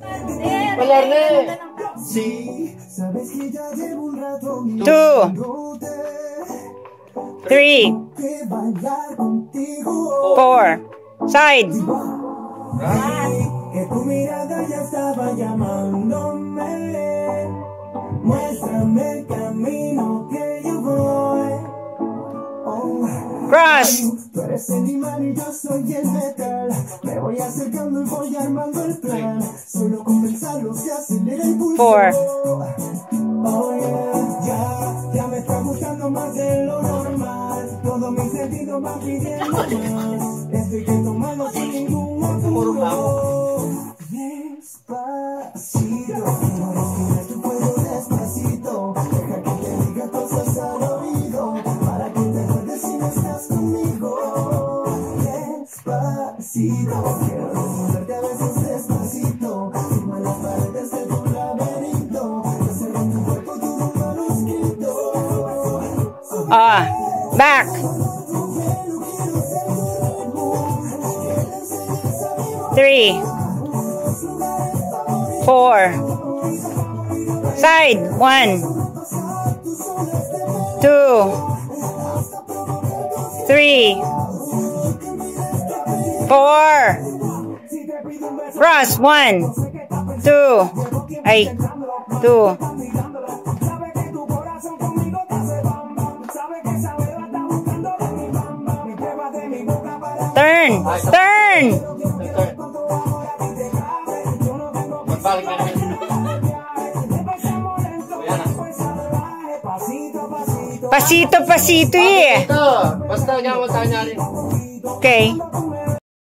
Bailarle. Two. Three. Four. Side. Que tu mirada ya estaba llamándome. Cross. tú eres el imán y yo soy el metal. Me voy acercando y voy armando el plan. Solo con pensarlo se acelera el pulso. Four. Oh yeah, ya, ya me está gustando más de lo normal. Todo mi sentido va pidiendo más. Estoy que tomando sin ningún apuro. Despacito. Ah. Back. Three. Four. Side. One. Two. Three. Four. Cross. One. Two. Ay. Two. Turn. Turn. Pasito, pasito eh. Okay.